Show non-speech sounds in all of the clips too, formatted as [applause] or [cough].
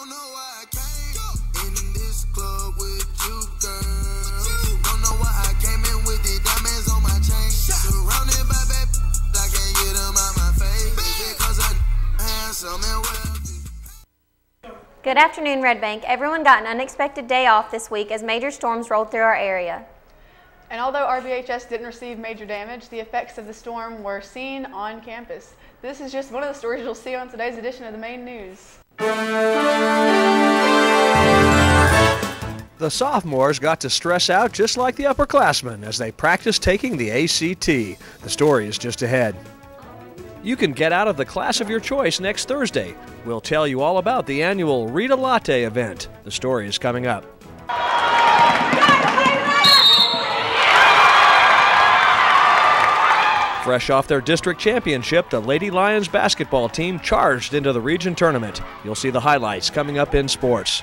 Don't know why I came in this club with you, girl. Don't know why I came in with the diamonds on my chain. Surrounded by bad, I can't get them out my face. Because I handsome and wealthy. Good afternoon, Red Bank. Everyone got an unexpected day off this week as major storms rolled through our area. And although RBHS didn't receive major damage, the effects of the storm were seen on campus. This is just one of the stories you'll see on today's edition of the Mane News. The sophomores got to stress out just like the upperclassmen as they practiced taking the ACT. The story is just ahead. You can get out of the class of your choice next Thursday. We'll tell you all about the annual Read a Latte event. The story is coming up. Fresh off their district championship, the Lady Lions basketball team charged into the region tournament. You'll see the highlights coming up in sports.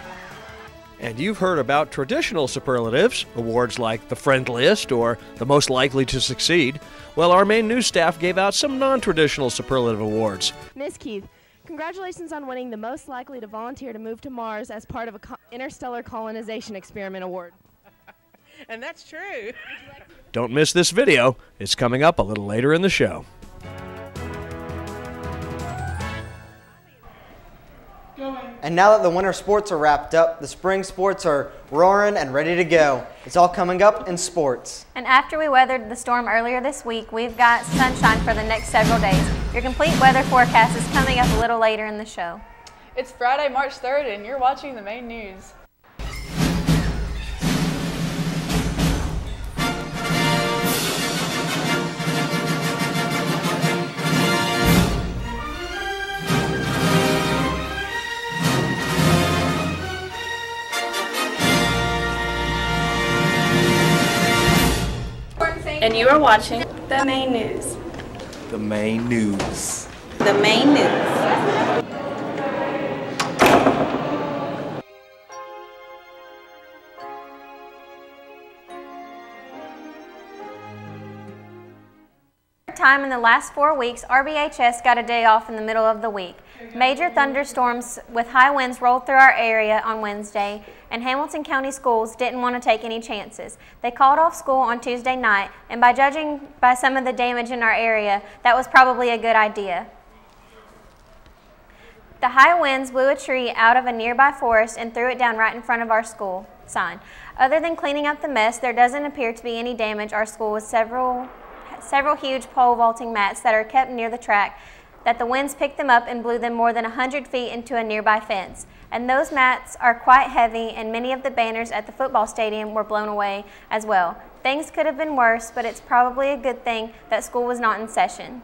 And you've heard about traditional superlatives, awards like the friendliest or the most likely to succeed. Well, our Mane News staff gave out some non traditional superlative awards. Miss Keith, congratulations on winning the most likely to volunteer to move to Mars as part of a co- interstellar colonization experiment award. [laughs] And that's true. Don't miss this video, it's coming up a little later in the show. And now that the winter sports are wrapped up, the spring sports are roaring and ready to go. It's all coming up in sports. And after we weathered the storm earlier this week, we've got sunshine for the next several days. Your complete weather forecast is coming up a little later in the show. It's Friday, March 3rd, and you're watching the Mane News. And you are watching the Mane News. The Mane News. The Mane News. Time in the last four weeks, RBHS got a day off in the middle of the week. Major thunderstorms with high winds rolled through our area on Wednesday, and Hamilton County schools didn't want to take any chances. They called off school on Tuesday night, and by judging by some of the damage in our area, that was probably a good idea. The high winds blew a tree out of a nearby forest and threw it down right in front of our school sign. Other than cleaning up the mess, there doesn't appear to be any damage. Our school with several several huge pole vaulting mats that are kept near the track that the winds picked them up and blew them more than 100 feet into a nearby fence. And those mats are quite heavy, and many of the banners at the football stadium were blown away as well. Things could have been worse, but it's probably a good thing that school was not in session.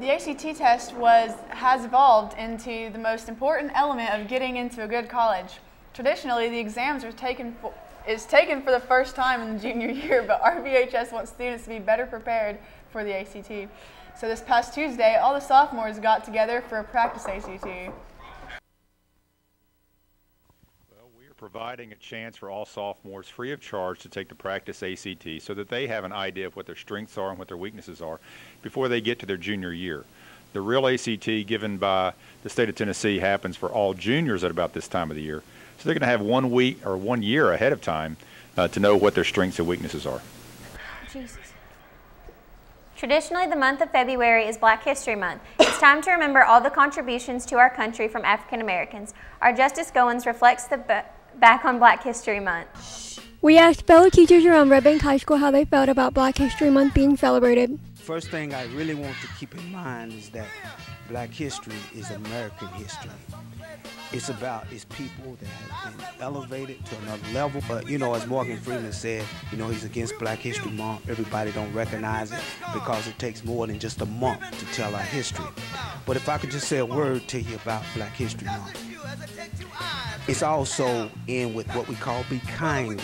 The ACT test was has evolved into the most important element of getting into a good college. Traditionally, the exams are taken for, is taken for the first time in the junior [laughs] year, but RBHS wants students to be better prepared for the ACT. So this past Tuesday, all the sophomores got together for a practice ACT. Well, we are providing a chance for all sophomores free of charge to take the practice ACT so that they have an idea of what their strengths are and what their weaknesses are before they get to their junior year. The real ACT given by the state of Tennessee happens for all juniors at about this time of the year. So they're going to have one week or one year ahead of time uh, to know what their strengths and weaknesses are. Jesus. Traditionally, the month of February is Black History Month. It's time to remember all the contributions to our country from African Americans. Our Justice Goins reflects the back on Black History Month. We asked fellow teachers around Red Bank High School how they felt about Black History Month being celebrated. First thing I really want to keep in mind is that Black history is American history. It's about its people that have been elevated to another level. But you know, as Morgan Freeman said, you know, he's against Black History Month. Everybody don't recognize it because it takes more than just a month to tell our history. But if I could just say a word to you about Black History Month, it's also in with what we call Be Kind Week.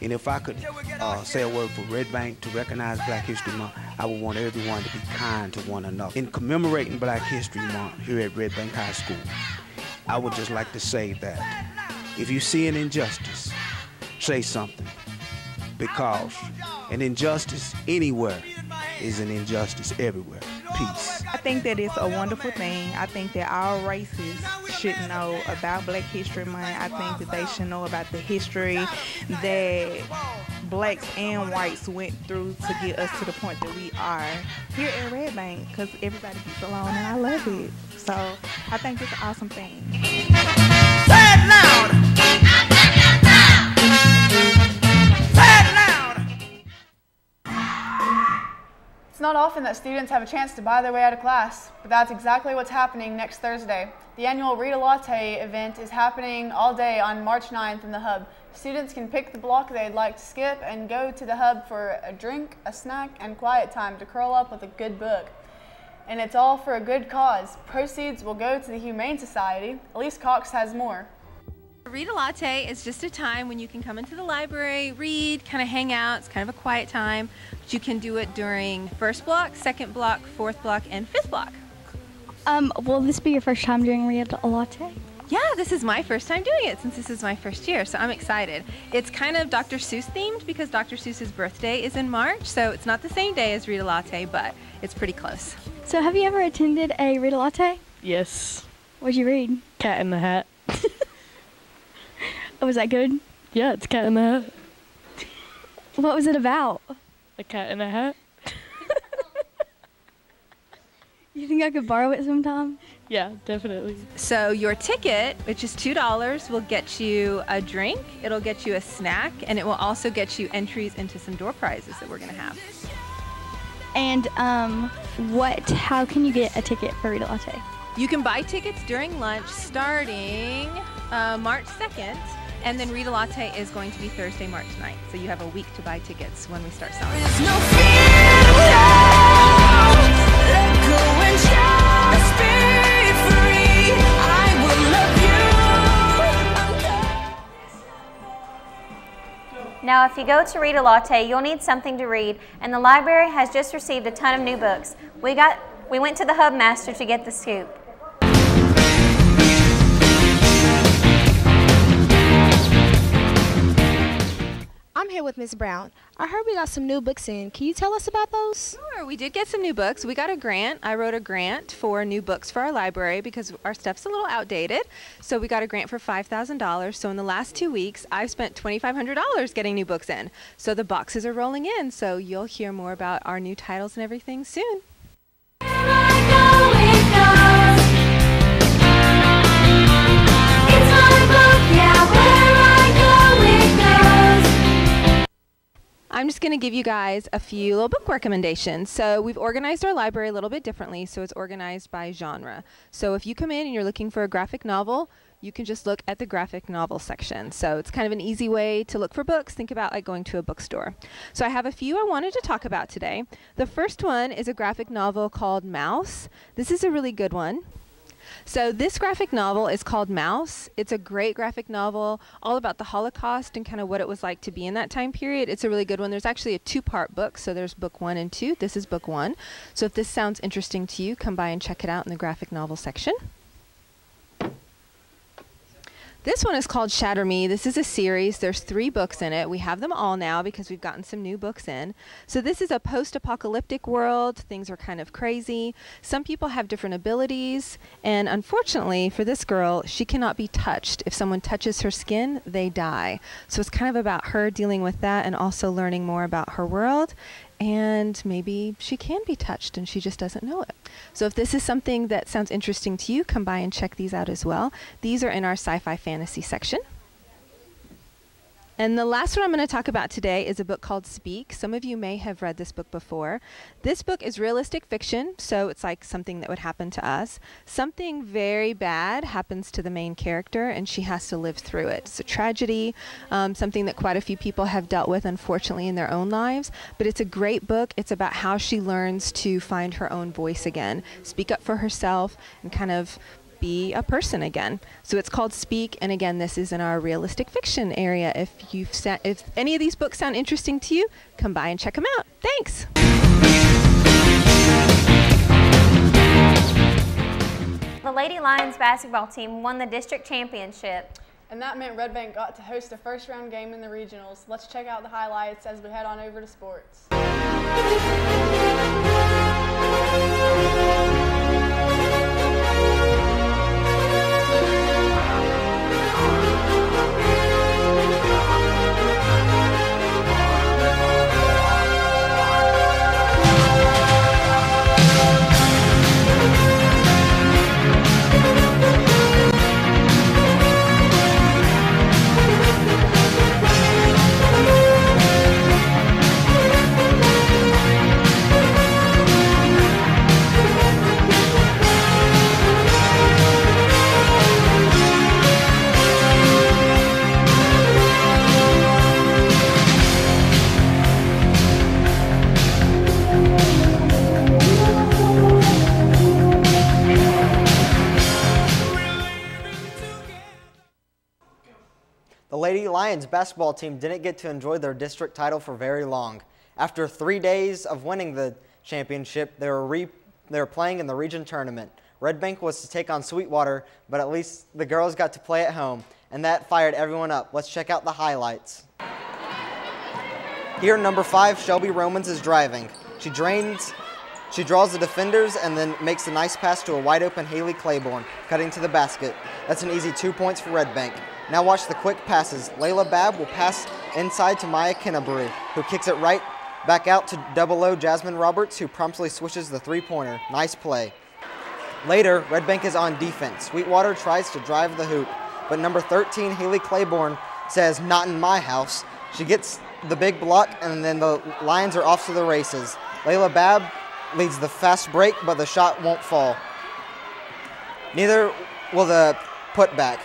And if I could uh, say a word for Red Bank to recognize Black History Month, I would want everyone to be kind to one another. In commemorating Black History Month here at Red Bank High School, I would just like to say that if you see an injustice, say something. Because an injustice anywhere is an injustice everywhere. Peace. I think that it's a wonderful thing. I think that our races should know about Black History Month. I think that they should know about the history that blacks and whites went through to get us to the point that we are here at Red Bank because everybody gets along and I love it. So I think it's an awesome thing. Say it loud! It's not often that students have a chance to buy their way out of class, but that's exactly what's happening next Thursday. The annual Read a Latte event is happening all day on March 9th in the Hub. Students can pick the block they'd like to skip and go to the Hub for a drink, a snack, and quiet time to curl up with a good book. And it's all for a good cause. Proceeds will go to the Humane Society. Elise Cox has more. Read a Latte is just a time when you can come into the library, read, kind of hang out. It's kind of a quiet time. But you can do it during first block, second block, fourth block, and fifth block. Um, will this be your first time doing Read a Latte? Yeah, this is my first time doing it since this is my first year, so I'm excited. It's kind of Dr. Seuss themed because Dr. Seuss's birthday is in March, so it's not the same day as Read a Latte, but it's pretty close. So, have you ever attended a Read a Latte? Yes. What'd you read? Cat in the Hat. [laughs] Oh, was that good? Yeah, it's Cat in the Hat. What was it about? A cat in a hat. You think I could borrow it sometime? Yeah, definitely. So your ticket, which is $2, will get you a drink, it'll get you a snack, and it will also get you entries into some door prizes that we're going to have. And um, what? How can you get a ticket for Read a Latte? You can buy tickets during lunch starting uh, March 2nd, and then Read a Latte is going to be Thursday, March 9th. So you have a week to buy tickets when we start selling. Now, if you go to read a latte, you'll need something to read, and the library has just received a ton of new books. We got we went to the Hub Master to get the scoop. I'm here with Miss Brown. I heard we got some new books in. Can you tell us about those? Sure, we did get some new books. We got a grant. I wrote a grant for new books for our library because our stuff's a little outdated. So we got a grant for $5,000. So in the last two weeks, I've spent $2,500 getting new books in. So the boxes are rolling in. So you'll hear more about our new titles and everything soon. I'm just going to give you guys a few little book recommendations. So we've organized our library a little bit differently, so it's organized by genre. So if you come in and you're looking for a graphic novel, you can just look at the graphic novel section. So it's kind of an easy way to look for books. Think about like going to a bookstore. So I have a few I wanted to talk about today. The first one is a graphic novel called Maus. This is a really good one. So this graphic novel is called Maus. It's a great graphic novel all about the Holocaust and kind of what it was like to be in that time period. It's a really good one. There's actually a two-part book, so there's book one and two. This is book one. So if this sounds interesting to you, come by and check it out in the graphic novel section. This one is called Shatter Me. This is a series. There's three books in it. We have them all now because we've gotten some new books in. So this is a post-apocalyptic world. Things are kind of crazy. Some people have different abilities, and unfortunately for this girl, she cannot be touched. If someone touches her skin, they die. So it's kind of about her dealing with that and also learning more about her world and maybe she can be touched and she just doesn't know it. So if this is something that sounds interesting to you, come by and check these out as well. These are in our sci-fi fantasy section. And the last one I'm going to talk about today is a book called Speak. Some of you may have read this book before. This book is realistic fiction, so it's like something that would happen to us. Something very bad happens to the main character, and she has to live through it. It's a tragedy, um, something that quite a few people have dealt with, unfortunately, in their own lives. But it's a great book. It's about how she learns to find her own voice again, speak up for herself, and kind of be a person again. So it's called Speak, and again, this is in our realistic fiction area. If you've sa- if any of these books sound interesting to you, come by and check them out. Thanks. The Lady Lions basketball team won the district championship. And that meant Red Bank got to host a first round game in the regionals. Let's check out the highlights as we head on over to sports. Lions basketball team didn't get to enjoy their district title for very long. After three days of winning the championship, they were, re- they were playing in the region tournament. Red Bank was to take on Sweetwater, but at least the girls got to play at home, and that fired everyone up. Let's check out the highlights. Here, number five, Shelby Romans is driving. She drains, she draws the defenders and then makes a nice pass to a wide open Haley Claiborne, cutting to the basket. That's an easy two points for Red Bank. Now watch the quick passes. Layla Babb will pass inside to Maya Kinnabrew, who kicks it right back out to double O Jasmine Roberts, who promptly swishes the three pointer. Nice play. Later, Red Bank is on defense. Sweetwater tries to drive the hoop, but number 13, Haley Claiborne, says, Not in my house. She gets the big block, and then the Lions are off to the races. Layla Babb leads the fast break, but the shot won't fall. Neither will the putback.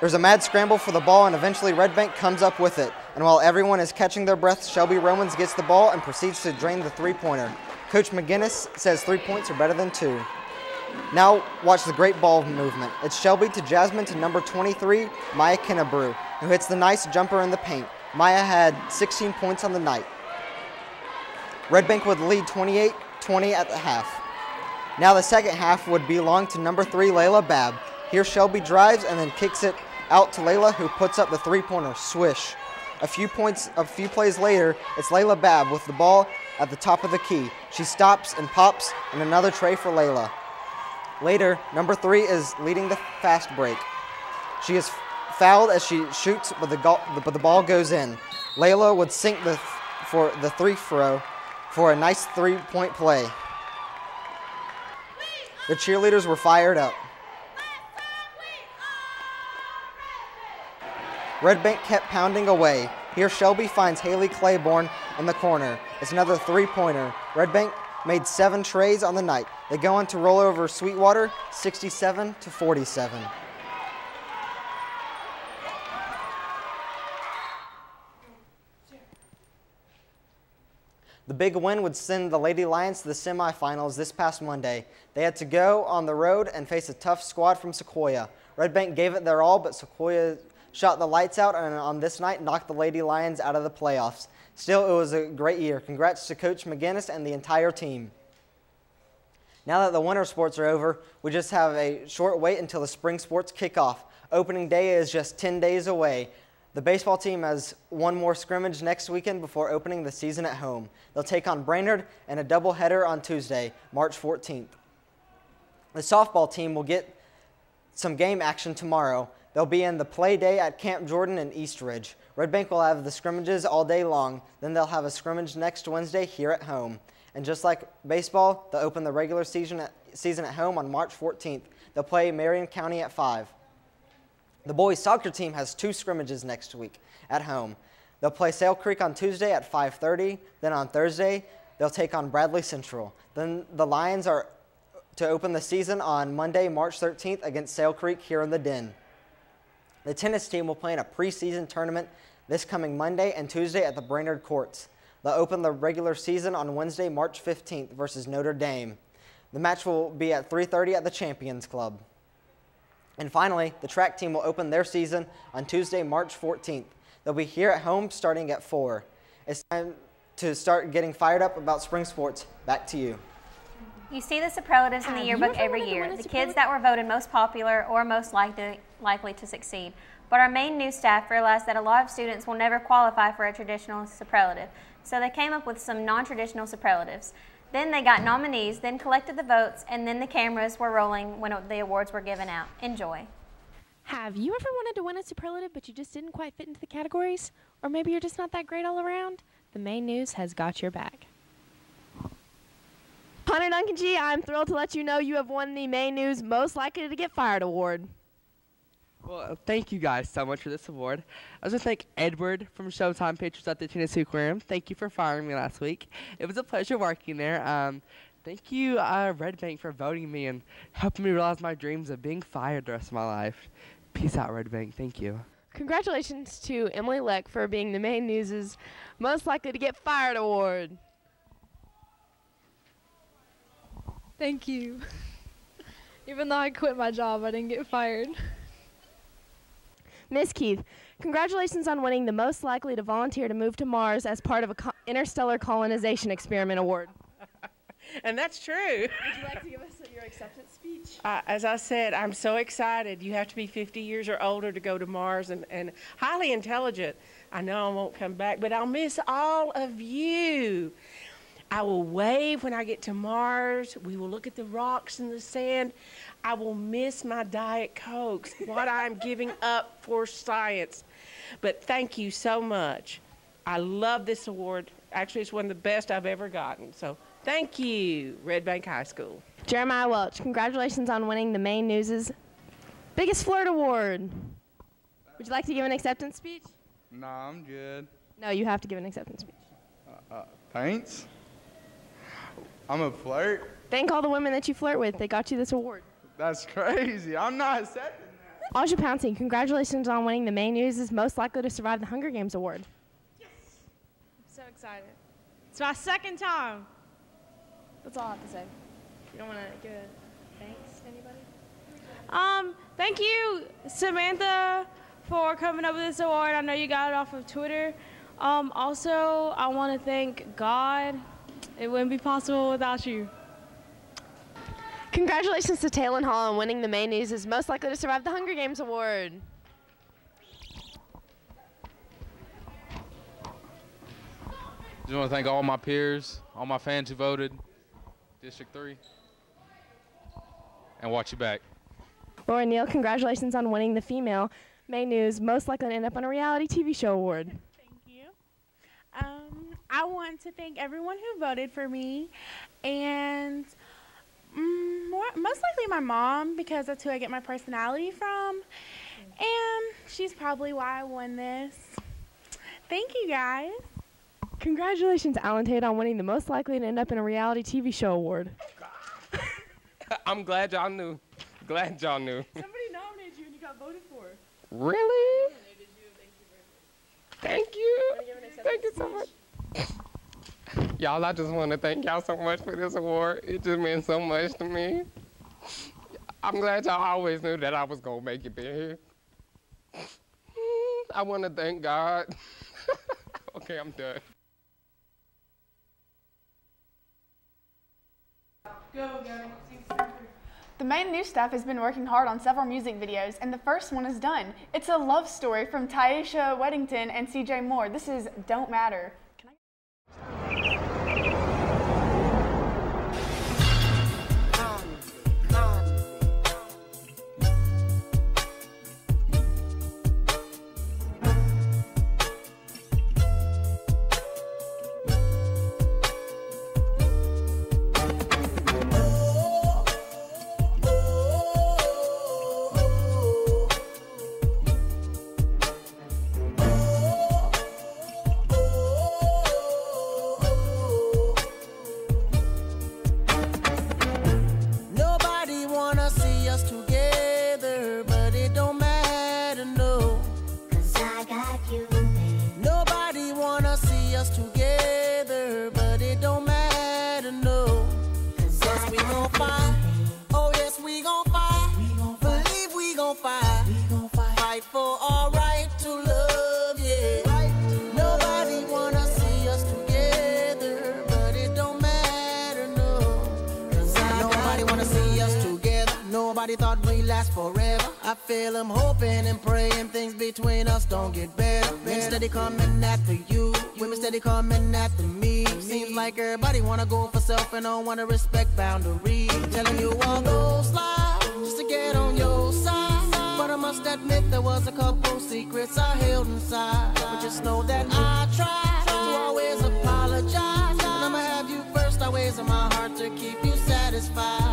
There's a mad scramble for the ball, and eventually Red Bank comes up with it. And while everyone is catching their breath, Shelby Romans gets the ball and proceeds to drain the three pointer. Coach McGinnis says three points are better than two. Now watch the great ball movement. It's Shelby to Jasmine to number 23, Maya Kinnabrew, who hits the nice jumper in the paint. Maya had 16 points on the night. Red Bank would lead 28 20 at the half. Now the second half would belong to number three, Layla Babb. Here Shelby drives and then kicks it out to Layla, who puts up the three-pointer. Swish. A few points, a few plays later, it's Layla Babb with the ball at the top of the key. She stops and pops, and another tray for Layla. Later, number three is leading the fast break. She is fouled as she shoots, but the, but the ball goes in. Layla would sink the for the three throw for a nice three-point play. The cheerleaders were fired up. Red Bank kept pounding away. Here Shelby finds Haley Claiborne in the corner. It's another three-pointer. Red Bank made seven trays on the night. They go on to roll over Sweetwater 67 to 47. The big win would send the Lady Lions to the semifinals this past Monday. They had to go on the road and face a tough squad from Sequoyah. Red Bank gave it their all, but Sequoyah shot the lights out and on this night knocked the Lady Lions out of the playoffs. Still, it was a great year. Congrats to Coach McGinnis and the entire team. Now that the winter sports are over, we just have a short wait until the spring sports kick off. Opening day is just 10 days away. The baseball team has one more scrimmage next weekend before opening the season at home. They'll take on Brainerd and a doubleheader on Tuesday, March 14th. The softball team will get some game action tomorrow. They'll be in the play day at Camp Jordan in East Ridge. Red Bank will have the scrimmages all day long. Then they'll have a scrimmage next Wednesday here at home. And just like baseball, they'll open the regular season at, season at home on March 14th. They'll play Marion County at 5. The boys soccer team has two scrimmages next week at home. They'll play Sale Creek on Tuesday at 5:30. Then on Thursday, they'll take on Bradley Central. Then the Lions are to open the season on Monday, March 13th against Sale Creek here in the Den. The tennis team will play in a preseason tournament this coming Monday and Tuesday at the Brainerd Courts. They'll open the regular season on Wednesday, March 15th versus Notre Dame. The match will be at 3:30 at the Champions Club. And finally, the track team will open their season on Tuesday, March 14th. They'll be here at home starting at 4. It's time to start getting fired up about spring sports. Back to you. You see the superlatives in the yearbook every year, the kids that were voted most popular or most likely, likely to succeed. But our Mane News staff realized that a lot of students will never qualify for a traditional superlative, so they came up with some non-traditional superlatives. Then they got nominees, then collected the votes, and then the cameras were rolling when the awards were given out. Enjoy. Have you ever wanted to win a superlative but you just didn't quite fit into the categories? Or maybe you're just not that great all around? The Mane News has got your back. Hunter Duncan G, I'm thrilled to let you know you have won the Mane News Most Likely to Get Fired award. Well, thank you guys so much for this award. I was going to thank Edward from Showtime Pictures at the Tennessee Aquarium. Thank you for firing me last week. It was a pleasure working there. Um, thank you, uh, Red Bank, for voting me and helping me realize my dreams of being fired the rest of my life. Peace out, Red Bank. Thank you. Congratulations to Emily Leck for being the Mane News's Most Likely to Get Fired award. Thank you. [laughs] Even though I quit my job, I didn't get fired. [laughs] Miss Keith, congratulations on winning the most likely to volunteer to move to Mars as part of a co- interstellar colonization experiment award. [laughs] And that's true. Would you like to give us your acceptance speech? Uh, as I said, I'm so excited. You have to be 50 years or older to go to Mars and, and highly intelligent. I know I won't come back, but I'll miss all of you. I will wave when I get to Mars. We will look at the rocks and the sand. I will miss my Diet Cokes, what I'm giving up for science. But thank you so much. I love this award. Actually, it's one of the best I've ever gotten. So thank you, Red Bank High School. Jeremiah Welch, congratulations on winning the Mane News' biggest flirt award. Would you like to give an acceptance speech? Nah, I'm good. No, you have to give an acceptance speech. Uh, uh, thanks. I'm a flirt. Thank all the women that you flirt with. They got you this award. That's crazy. I'm not accepting. that. Aja Pouncey, congratulations on winning the Mane News' is most likely to survive the Hunger Games award. Yes. I'm so excited. It's my second time. That's all I have to say. You don't want to give a thanks to anybody? Um, thank you, Samantha, for coming up with this award. I know you got it off of Twitter. Um, also, I want to thank God. It wouldn't be possible without you. Congratulations to Talon Hall on winning the Mane News' is most likely to survive the Hunger Games award. Just want to thank all my peers, all my fans who voted, District 3, and watch you back. Laura Neal, congratulations on winning the female Mane News most likely to end up on a reality TV show award. Thank you. Um, I want to thank everyone who voted for me, and mm, more, most likely my mom because that's who I get my personality from, and she's probably why I won this. Thank you guys. Congratulations, Alan Tate, on winning the most likely to end up in a reality TV show award. [laughs] I'm glad y'all knew. Glad y'all knew. Somebody nominated you and you got voted for. Really? Thank you. Thank you so much. Y'all, I just want to thank y'all so much for this award. It just meant so much to me. I'm glad y'all always knew that I was going to make it big. I want to thank God. [laughs] okay, I'm done. The Mane News staff has been working hard on several music videos, and the first one is done. It's a love story from Tyesha Weddington and CJ Moore. This is Don't Matter. Feel them hoping and praying things between us don't get better. Men steady coming after you. Women steady coming after me. Seems like everybody wanna go for self and don't wanna respect boundaries. Telling you all those lies just to get on your side. But I must admit there was a couple secrets I held inside. But just know that I tried to always apologize. And I'ma have you first always in my heart to keep you satisfied.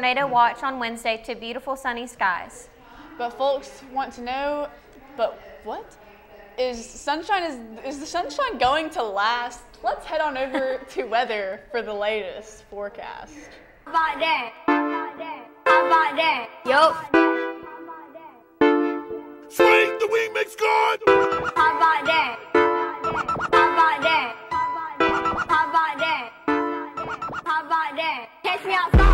Tornado watch on Wednesday to beautiful sunny skies. But folks want to know, but what? Is sunshine is is the sunshine going to last? Let's head on over [laughs] to weather for the latest forecast. How about that? How about that? How about Yup. Swing the remix god. How about that? How about that? How about that? How about that? Catch me outside.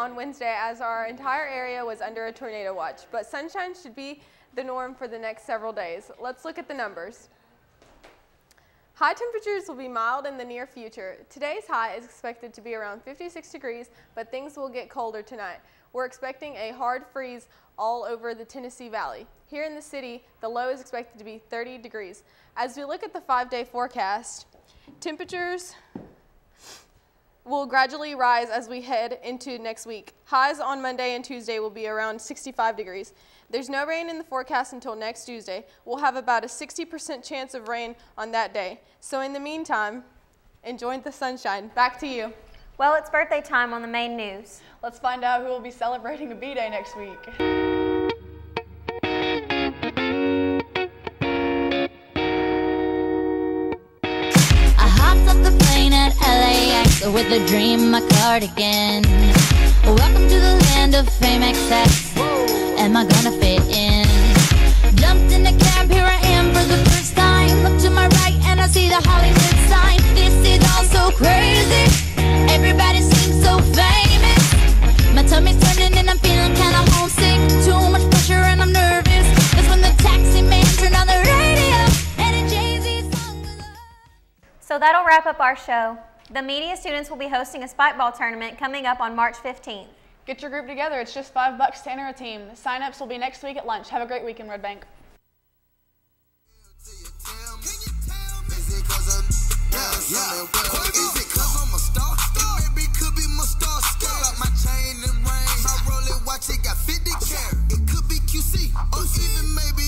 On Wednesday as our entire area was under a tornado watch, but sunshine should be the norm for the next several days. Let's look at the numbers. High temperatures will be mild in the near future. Today's high is expected to be around 56 degrees, but things will get colder tonight. We're expecting a hard freeze all over the Tennessee Valley. Here in the city, the low is expected to be 30 degrees. As we look at the five day forecast, temperatures will gradually rise as we head into next week. Highs on Monday and Tuesday will be around 65 degrees. There's no rain in the forecast until next Tuesday. We'll have about a 60% chance of rain on that day. So in the meantime, enjoy the sunshine. Back to you. Well, it's birthday time on the Mane News. Let's find out who will be celebrating a B-Day next week. With a dream, my cardigan. Welcome to the land of fame excess. Am I gonna fit in? Jumped in the cab, here I am for the first time. Look to my right and I see the Hollywood sign. This is all so crazy. Everybody seems so famous. My tummy's turning and I'm feeling kinda homesick. Too much pressure and I'm nervous. That's when the taxi man turned on the radio. So that'll wrap up our show. The media students will be hosting a spike ball tournament coming up on March 15th. Get your group together. It's just five bucks to enter a team. Sign-ups will be next week at lunch. Have a great week in Red Bank. It could be QC or even maybe